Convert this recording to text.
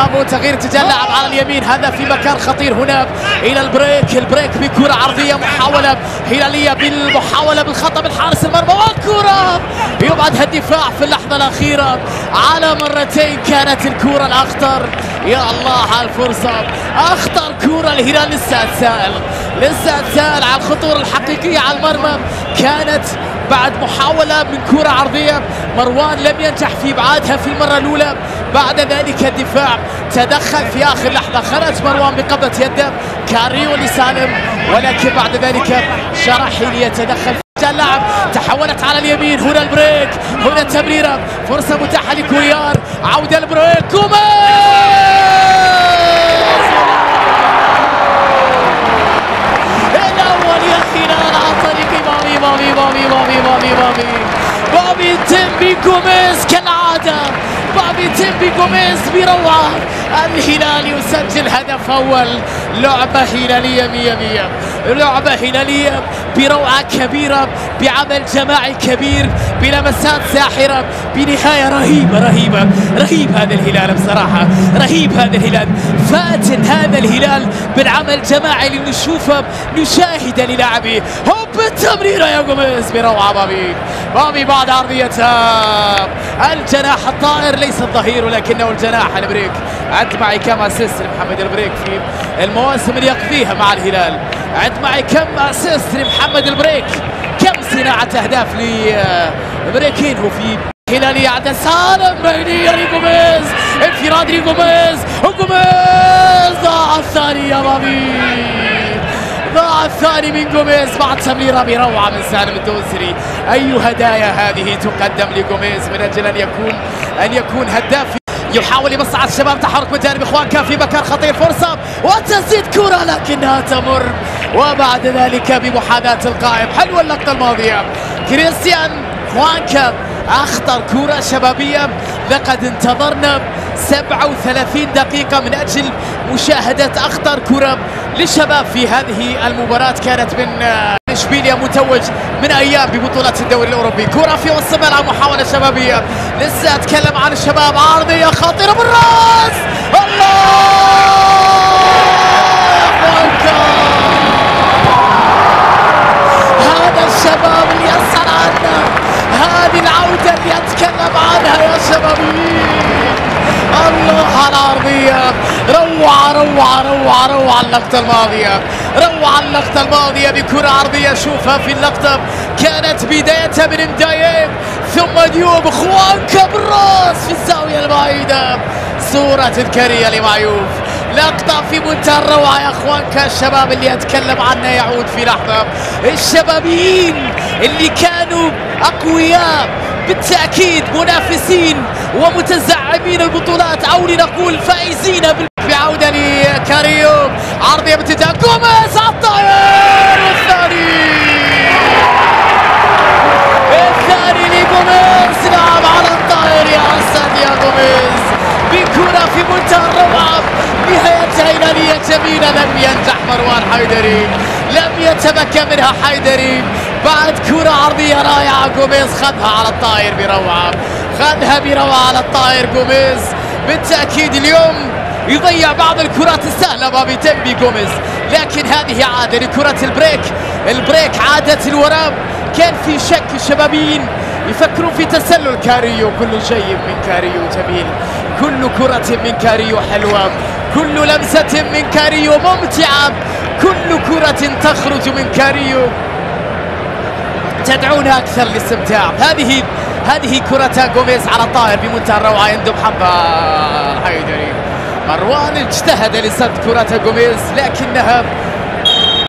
سامو تغيير اتجاه اللاعب على اليمين. هذا في مكان خطير. هنا إلى البريك. البريك بكرة عرضية محاولة هلالية بالمحاولة بالخطأ بالحارس المرمى. والكرة! يبعدها الدفاع في اللحظة الأخيرة. على مرتين كانت الكرة الأخطر. يا الله على الفرصة. أخطر كرة الهلال لسه تسائل لسه تسائل على الخطورة الحقيقية على المرمى. كانت بعد محاولة من كرة عرضية. مروان لم ينجح في إبعادها في المرة الأولى. بعد ذلك الدفاع تدخل في آخر لحظة. خرج مروان بقبضة يده كاريو لسالم ولكن بعد ذلك شراحيلي يتدخل في اللاعب تحولت على اليمين هنا البريك هنا التمريرة فرصة متاحة لكويار. عودة البريك الأول جوميز بروعة الهلال يسجل هدف أول. لعبة هلالية مية مية. لعبة هلالية بروعة كبيرة بعمل جماعي كبير بلمسات ساحرة بنهاية رهيبة رهيبة رهيب هذا الهلال بصراحة رهيب هذا الهلال. فاتن هذا الهلال بالعمل الجماعي اللي نشوفه نشاهد للاعبيه هوب التمريرة يا جوميز بروعة بابي بابي بعد عرضيتها الجناح الطائر ليس الظهير ولكنه الجناح البريك. عد معي كم assist لمحمد البريك في المواسم اللي يقضيها مع الهلال. عد معي كم assist لمحمد البريك. كم صناعة أهداف لبريكينهو في هلالي عند سالم بينية لجوميز انفراد لجوميز وجوميز ضاع الثاني يا بابي ضاع الثاني من جوميز بعد تمريرة بروعة من سالم الدوسري أي هدايا هذه تقدم لجوميز من أجل أن يكون أن يكون هداف يحاول يمصعد الشباب تحرك من جانب إخوان. كان في مكان خطير فرصة وتسديد كرة لكنها تمر. وبعد ذلك بمحاذاة القائم. حلوة اللقطة الماضية. كريستيان خوانكا أخطر كرة شبابية. لقد انتظرنا 37 دقيقة من أجل مشاهدة أخطر كرة للشباب في هذه المباراة. كانت من اشبيليا متوج من أيام ببطوله الدوري الأوروبي. كرة في وسط الملعب محاولة شبابية. لسه أتكلم عن الشباب. عرضية خطيرة بالراس. الله! هذا الشباب اللي يسأل عنا هذه العودة اللي أتكلم عنها يا شبابيين الله على العرضية روعة روعة روعة روعة اللقطة الماضية. روعة اللقطة الماضية بكرة عرضية شوفها في اللقطة. كانت بدايتها من مدايب ثم ديوب خوانكا بالراس في الزاوية البعيدة. صورة تذكارية لمعيوف. لقطة في منتهى الروعة يا اخوانك الشباب اللي أتكلم عنه يعود في لحظة. الشبابيين اللي كانوا أقوياء بالتأكيد منافسين ومتزعمين البطولات أو لنقول فائزين بعودة لكاريو عرضية باتجاه جوميز على الطاير والثاني الثاني لجوميز لعب على الطاير يا اسد يا جوميز. بكرة في منتهى الروعة نهاية هلالية جميلة لم ينجح مروان حيدري لم يتمكن منها حيدري. بعد كرة عرضية رائعة جوميز خذها على الطاير بروعة خذها بروعة على الطاير جوميز. بالتأكيد اليوم يضيع بعض الكرات السهلة بافيتمبي جوميز لكن هذه عادة لكرة البريك. البريك عادة الوراء كان في شك الشبابيين. يفكرون في تسلل كاريو. كل شيء من كاريو جميل. كل كرة من كاريو حلوة. كل لمسة من كاريو ممتعة. كل كرة تخرج من كاريو. تدعونا أكثر للاستمتاع. هذه هذه كرة جوميز على الطاهر بمنتهى الروعة. يندب حظها حيدري مروان اجتهد لسد كرة جوميز لكنها